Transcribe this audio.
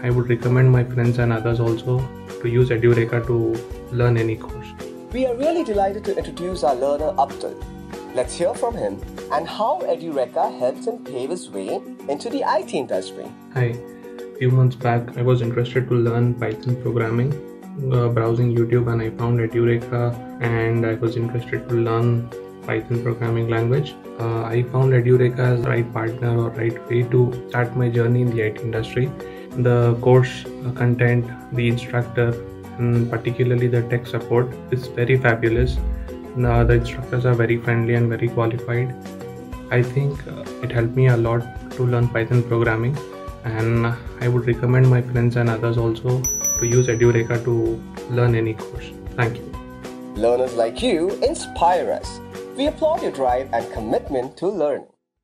I would recommend my friends and others also to use Edureka to learn any course. We are really delighted to introduce our learner Abdul. Let's hear from him and how Edureka helps him pave his way into the IT industry. Hi, a few months back I was interested to learn Python programming. Uh, browsing YouTube and I found Edureka and I was interested to learn Python programming language. Uh, I found Edureka as the right partner or right way to start my journey in the IT industry. The course content, the instructor, and particularly the tech support is very fabulous. Uh, the instructors are very friendly and very qualified. I think uh, it helped me a lot to learn Python programming, and I would recommend my friends and others also to use Edureka to learn any course. Thank you. Learners like you inspire us. We applaud your drive and commitment to learning.